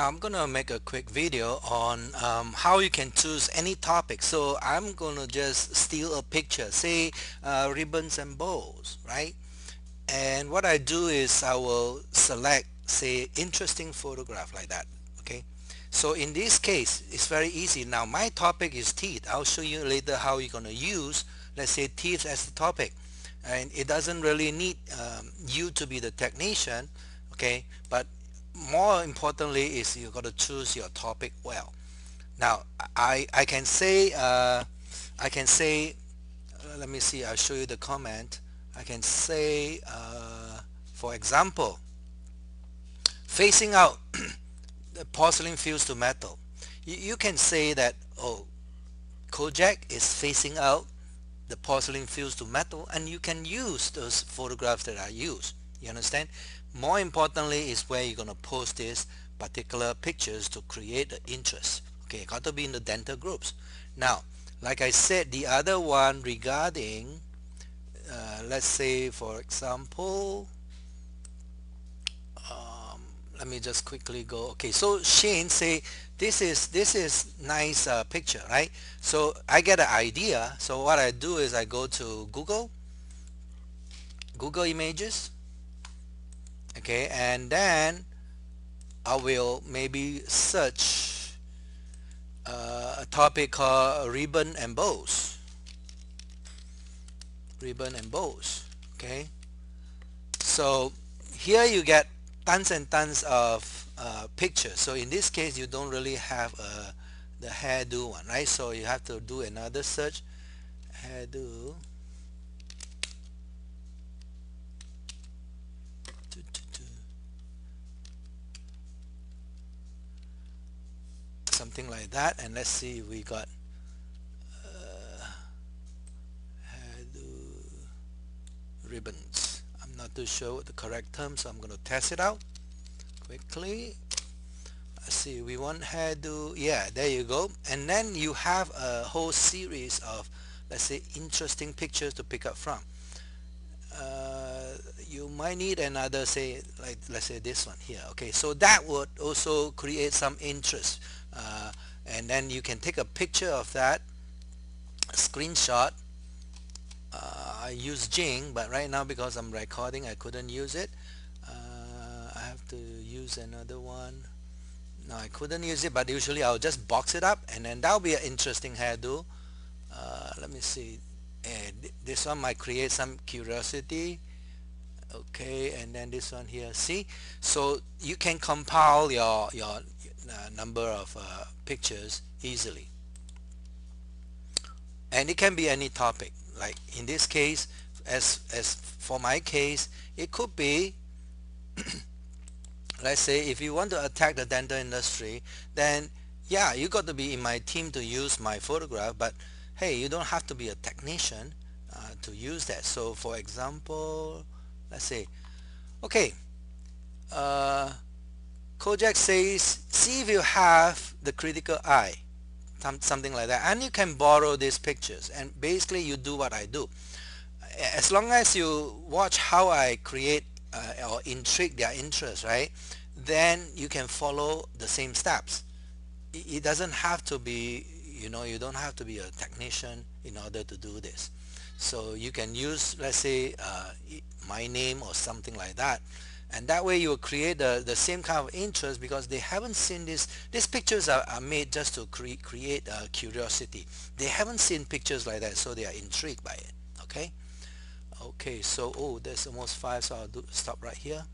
I'm gonna make a quick video on um, how you can choose any topic. So I'm gonna just steal a picture say uh, ribbons and bows right? And what I do is I will select say interesting photograph like that okay? So in this case it's very easy. Now my topic is teeth. I'll show you later how you're gonna use let's say teeth as the topic. And it doesn't really need um, you to be the technician okay? But more importantly is you got to choose your topic well. Now I I can say uh, I can say uh, let me see I'll show you the comment. I can say uh, for example facing out the porcelain fused to metal. You, you can say that oh Kojak is facing out the porcelain fused to metal and you can use those photographs that I use you understand more importantly is where you're going to post these particular pictures to create the interest. Okay, got to be in the dental groups. Now, like I said, the other one regarding, uh, let's say for example, um, let me just quickly go. Okay, so Shane say this is this is nice uh, picture, right? So I get an idea. So what I do is I go to Google, Google Images, okay and then I will maybe search uh, a topic called ribbon and bows. Ribbon and bows okay? So here you get tons and tons of uh, pictures. So in this case you don't really have uh, the hairdo one right? So you have to do another search. Hairdo something like that and let's see we got uh, ribbons. I'm not too sure what the correct term so I'm going to test it out quickly. Let's see we want hairdo yeah there you go. And then you have a whole series of let's say interesting pictures to pick up from. Uh, you might need another say like let's say this one here. Okay so that would also create some interest. Uh, and then you can take a picture of that screenshot. Uh, I use Jing but right now because I'm recording I couldn't use it. Uh, I have to use another one. No I couldn't use it but usually I'll just box it up and then that'll be an interesting hairdo. Uh, let me see. And this one might create some curiosity. Okay and then this one here. See? So you can compile your your number of uh, pictures easily. And it can be any topic. Like in this case as as for my case it could be let's say if you want to attack the dental industry then yeah you got to be in my team to use my photograph but hey you don't have to be a technician uh, to use that. So for example let's say okay uh, Kojak says see if you have the critical eye something like that. And you can borrow these pictures. And basically you do what I do. As long as you watch how I create uh, or intrigue their interest right then you can follow the same steps. It doesn't have to be you know you don't have to be a technician in order to do this. So you can use let's say uh, my name or something like that and that way you will create the, the same kind of interest because they haven't seen this these pictures are, are made just to cre create uh, curiosity. They haven't seen pictures like that so they are intrigued by it okay? Okay so oh there's almost five so I'll do, stop right here